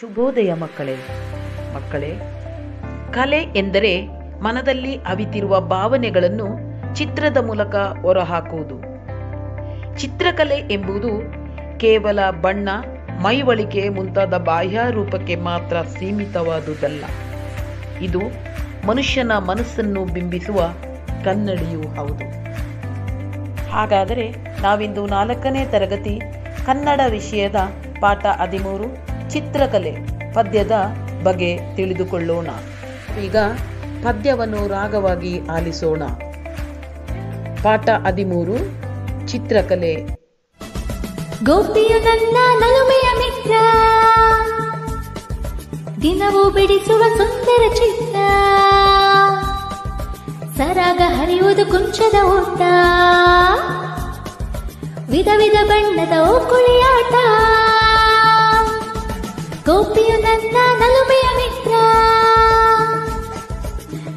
ಶುಭೋದಯ ಮಕ್ಕಳೇ. ಮಕ್ಕಳೇ, ಕಲೆ ಎಂದರೆ ಮನದಲ್ಲಿ ಅವಿತಿರುವ ಭಾವನೆಗಳನ್ನು ಚಿತ್ರದ ಮೂಲಕ ಹೊರಹಾಕುವುದು. ಚಿತ್ರಕಲೆ ಎಂಬುದು ಕೇವಲ ಬಣ್ಣ, ಮೈವಳಿಕೆ ಮುಂತಾದ ಬಾಹ್ಯ ರೂಪಕ್ಕೆ ಮಾತ್ರ ಸೀಮಿತವಾದುದಲ್ಲ. ಇದು ಮನುಷ್ಯನ ಮನಸ್ಸನ್ನು ಬಿಂಬಿಸುವ ಕನ್ನಡಿಯೂ ಹೌದು. ಹಾಗಾದರೆ ನಾವಿಂದು ನಾಲ್ಕನೇ ತರಗತಿ ಕನ್ನಡ ವಿಷಯದ ಪಾಠ ಹದಿಮೂರು. ಚಿತ್ರಕಲೆ ಪದ್ಯದ ಬಗ್ಗೆ ತಿಳಿದುಕೊಳ್ಳೋಣ. ಈಗ ಪದ್ಯವನ್ನು ರಾಗವಾಗಿ ಆಲಿಸೋಣ. ಪಾಠ ಹದಿಮೂರು, ಚಿತ್ರಕಲೆ. ಗೋಪಿಯು ನನ್ನ ನಲುಮೆಯ ಮಿತ್ರ. ದಿನವೂ ಬಿಡಿಸುವ ಸುಂದರ ಚಿತ್ರ. ಸರಾಗ ಹರಿಯುವುದು ಕುಂಚದ ಊಟ. ವಿಧ ವಿಧ ಬಣ್ಣದ ಓಕುಳಿಯಾಟ ಗೋಪಿಯು ನನ್ನ ನಲುಮೆಯ ಮಿತ್ರ.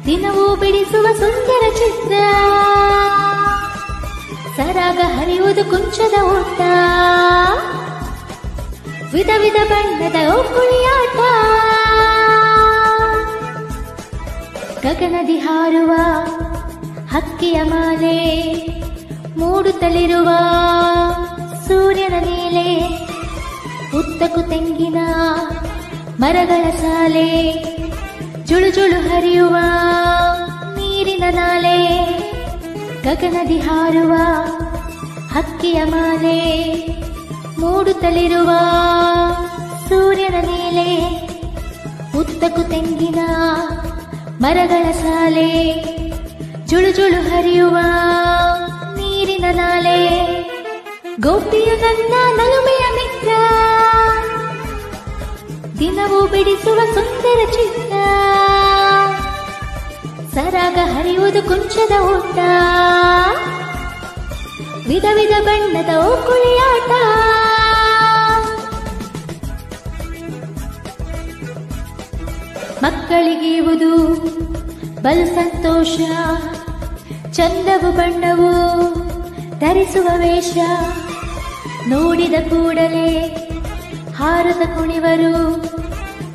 ದಿನವೂ ಬಿಡಿಸುವ ಸುಂದರ ಚಿತ್ರ. ಸರಾಗ ಹರಿಯುವುದು ಕುಂಚದ ಊಟ. ವಿಧ ವಿಧ ಬಣ್ಣದ ಓಕುಳಿಯಾಟ ಗಗನದಿ ಹಾರುವ ಹಕ್ಕಿಯ ಮಾಲೆ, ಮೂಡುತ್ತಲಿರುವ ಸೂರ್ಯನ ಮೇಲೆ. ಉದ್ದಕು ತೆಂಗಿನ ಮರಗಳ ಸಾಲೆ, ಜುಳು ಜುಳು ಹರಿಯುವ ನೀರಿನ ನಾಲೆ, ಗಗನದಿ ಹಾರುವ ಹಕ್ಕಿಯ ಮಾಲೆ, ಮೂಡುತ್ತಲಿರುವ ಸೂರ್ಯನ ಮೇಲೆ ಉತ್ತಕು ತೆಂಗಿನ ಮರಗಳ ಸಾಲೆ, ಜುಳು ಜುಳು ಹರಿಯುವ ನೀರಿನ ನಾಲೆ. ಗೋಪಿಯ ನನ್ನ ನಲುಮೆಯ ಮಿತ್ರ ದಿನವೂ ಬಿಡಿಸುವ ಸುಂದರ ಚಿತ್ರ. ಸರಾಗ ಹರಿಯುವುದು ಕುಂಚದ ಊಟ. ವಿಧ ವಿಧ ಬಣ್ಣದ ಓಕುಳಿಯಾಟ ಮಕ್ಕಳಿಗೀವುದು ಬಲು ಸಂತೋಷ. ಚಂದವು ಬಣ್ಣವು ಧರಿಸುವ ವೇಷ. ನೋಡಿದ ಕೂಡಲೇ ಹಾರದ ಕುಣಿವರು,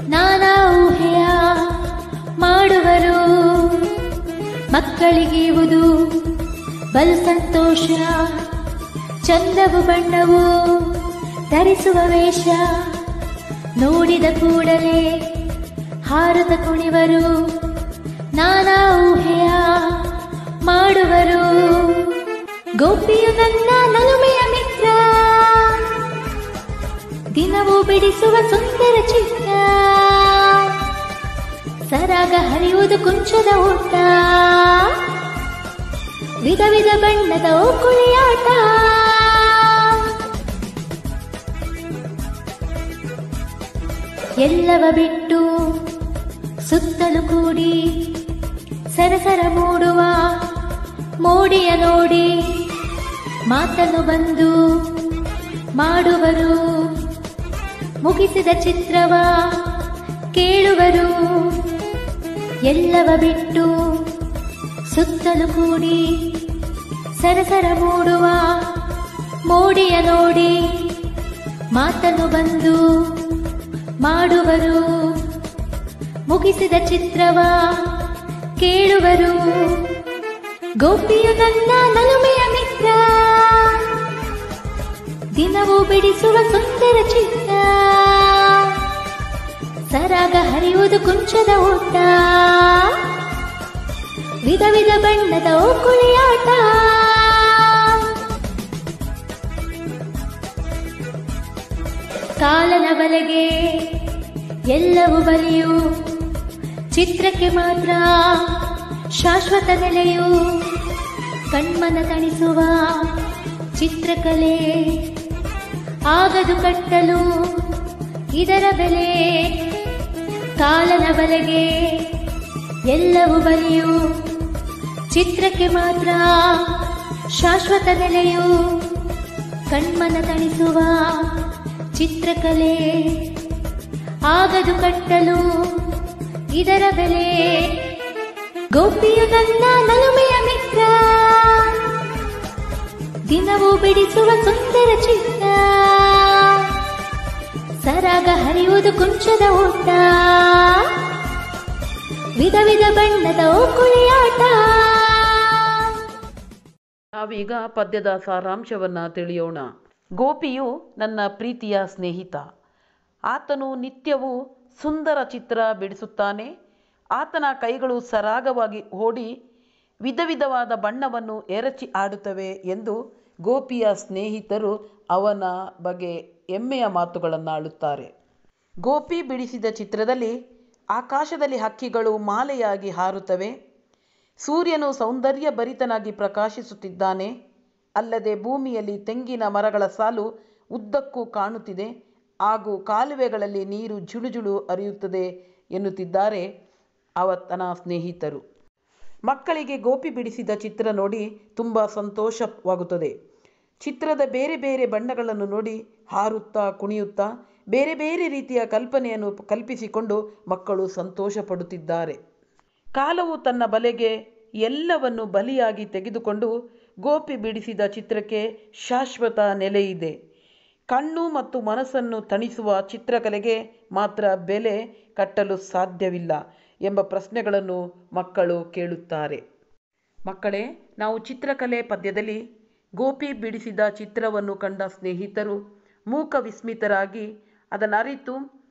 ನಾನಾ ಊಹೆಯ ಮಾಡುವರು. ಮಕ್ಕಳಿಗೀವುದು ಬಲ್ ಸಂತೋಷ, ಚಂದವು ಬಣ್ಣವು ಧರಿಸುವ ವೇಷ. ನೋಡಿದ ಕೂಡಲೇ ಹಾರದ ಕುಣಿವರು, ನಾನಾ ಊಹೆಯ ಮಾಡುವರು. ಗೋಪಿಯು ನನ್ನ ನಲುಮೆಯ ದಿನವೂ ಬಿಡಿಸುವ ಸುಂದರ ಚಿನ್ನ. ಸರಾಗ ಹರಿಯುವುದು ಕುಂಚದ ಊಟ. ವಿಧ ವಿಧ ಬಣ್ಣದ ಓಕುಳಿಯಾಟ. ಎಲ್ಲವ ಬಿಟ್ಟು ಸುತ್ತಲು ಕೂಡಿ ಸರಸರ ಮೂಡುವ ಮೋಡಿಯ ನೋಡಿ ಮಾತನ್ನು ಬಂದು ಮಾಡುವರು. ಮುಗಿಸಿದ ಚಿತ್ರವ ಕೇಳುವರು. ಎಲ್ಲವ ಬಿಟ್ಟು ಸುತ್ತಲೂ ಕೂಡಿ ಸರಸರ ಮೂಡುವ ಮೋಡಿಯ ನೋಡಿ ಮಾತನ್ನು ಬಂದು ಮಾಡುವರು. ಮುಗಿಸಿದ ಚಿತ್ರವ ಕೇಳುವರು. ಗೋಪಿಯು ನನ್ನ ನಲುಮೆಯ ಮಿತ್ರ. ದಿನವೂ ಬಿಡಿಸುವ ಸುಂದರ ಚಿತ್ರ. ಸರಾಗ ಹರಿಯುವುದು ಕುಂಚದ ಊಟ ವಿಧ ವಿಧ ಬಣ್ಣದ ಓಕುಳಿಯಾಟ ಕಾಲನ ಬಲೆಗೆ ಎಲ್ಲವೂ ಬಲಿಯು. ಚಿತ್ರಕ್ಕೆ ಮಾತ್ರ ಶಾಶ್ವತ ನೆಲೆಯು. ಕಣ್ಮನ ತಣಿಸುವ ಚಿತ್ರಕಲೆ ಆಗದು ಕಟ್ಟಲು ಇದರ ಬೆಲೆ. ಕಾಲನ ಬಲೆಗೆ ಎಲ್ಲವೂ ಬಲಿಯು. ಚಿತ್ರಕ್ಕೆ ಮಾತ್ರ ಶಾಶ್ವತ ನೆಲೆಯು. ಕಣ್ಮನ ತಣಿಸುವ ಚಿತ್ರಕಲೆ ಆಗದು ಕಟ್ಟಲು ಇದರ ಬೆಲೆ. ಗೋಪಿಯು ನನ್ನ ನಲುಮೆಯ ಮಿತ್ರ. ದಿನವೂ ಬಿಡಿಸುವ ಸುಂದರ ಚಿತ್ರ ಸರಾಗ ಹರಿಯುವುದು ಕುಂಚದ ಊಟ. ವಿಧ ವಿಧ ಬಣ್ಣದ ಕುಳಿಯಾಟ ನಾವೀಗ ಪದ್ಯದ ಸಾರಾಂಶವನ್ನ ತಿಳಿಯೋಣ. ಗೋಪಿಯು ನನ್ನ ಪ್ರೀತಿಯ ಸ್ನೇಹಿತ. ಆತನು ನಿತ್ಯವೂ ಸುಂದರ ಚಿತ್ರ ಬಿಡಿಸುತ್ತಾನೆ. ಆತನ ಕೈಗಳು ಸರಾಗವಾಗಿ ಓಡಿ ವಿಧ ವಿಧವಾದ ಬಣ್ಣವನ್ನು ಎರಚಿ ಆಡುತ್ತವೆ ಎಂದು ಗೋಪಿಯ ಸ್ನೇಹಿತರು ಅವನ ಬಗ್ಗೆ ಹೆಮ್ಮೆಯ ಮಾತುಗಳನ್ನು ಆಳುತ್ತಾರೆ ಗೋಪಿ ಬಿಡಿಸಿದ ಚಿತ್ರದಲ್ಲಿ ಆಕಾಶದಲ್ಲಿ ಹಕ್ಕಿಗಳು ಮಾಲೆಯಾಗಿ ಹಾರುತ್ತವೆ. ಸೂರ್ಯನು ಸೌಂದರ್ಯ ಭರಿತನಾಗಿ ಪ್ರಕಾಶಿಸುತ್ತಿದ್ದಾನೆ. ಅಲ್ಲದೆ ಭೂಮಿಯಲ್ಲಿ ತೆಂಗಿನ ಮರಗಳ ಸಾಲು ಉದ್ದಕ್ಕೂ ಕಾಣುತ್ತಿದೆ. ಹಾಗೂ ಕಾಲುವೆಗಳಲ್ಲಿ ನೀರು ಜುಳುಜುಳು ಹರಿಯುತ್ತದೆ ಎನ್ನುತ್ತಿದ್ದಾರೆ ಅವತನ ಸ್ನೇಹಿತರು. ಮಕ್ಕಳಿಗೆ ಗೋಪಿ ಬಿಡಿಸಿದ ಚಿತ್ರ ನೋಡಿ ತುಂಬ ಸಂತೋಷವಾಗುತ್ತದೆ. ಚಿತ್ರದ ಬೇರೆ ಬೇರೆ ಬಣ್ಣಗಳನ್ನು ನೋಡಿ ಹಾರುತ್ತಾ ಕುಣಿಯುತ್ತಾ ಬೇರೆ ಬೇರೆ ರೀತಿಯ ಕಲ್ಪನೆಯನ್ನು ಕಲ್ಪಿಸಿಕೊಂಡು ಮಕ್ಕಳು ಸಂತೋಷ ಪಡುತ್ತಿದ್ದಾರೆ ಕಾಲವು ತನ್ನ ಬಲೆಗೆ ಎಲ್ಲವನ್ನು ಬಲಿಯಾಗಿ ತೆಗೆದುಕೊಂಡು ಗೋಪಿ ಬಿಡಿಸಿದ ಚಿತ್ರಕ್ಕೆ ಶಾಶ್ವತ ನೆಲೆಯಿದೆ. ಕಣ್ಣು ಮತ್ತು ಮನಸ್ಸನ್ನು ತಣಿಸುವ ಚಿತ್ರಕಲೆಗೆ ಮಾತ್ರ ಬೆಲೆ ಕಟ್ಟಲು ಸಾಧ್ಯವಿಲ್ಲ ಎಂಬ ಪ್ರಶ್ನೆಗಳನ್ನು ಮಕ್ಕಳು ಕೇಳುತ್ತಾರೆ. ಮಕ್ಕಳೇ, ನಾವು ಚಿತ್ರಕಲೆ ಪದ್ಯದಲ್ಲಿ ಗೋಪಿ ಬಿಡಿಸಿದ ಚಿತ್ರವನ್ನು ಕಂಡ ಸ್ನೇಹಿತರು ಮೂಕ ವಿಸ್ಮಿತರಾಗಿ ಅದನ್ನರಿತು,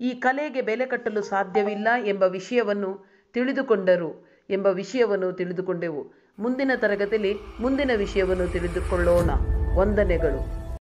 ಈ ಕಲೆಗೆ ಬೆಲೆ ಕಟ್ಟಲು ಸಾಧ್ಯವಿಲ್ಲ ಎಂಬ ವಿಷಯವನ್ನು ತಿಳಿದುಕೊಂಡರು ಎಂಬ ವಿಷಯವನ್ನು ತಿಳಿದುಕೊಂಡೆವು. ಮುಂದಿನ ತರಗತಿಯಲ್ಲಿ ಮುಂದಿನ ವಿಷಯವನ್ನು ತಿಳಿದುಕೊಳ್ಳೋಣ. ವಂದನೆಗಳು.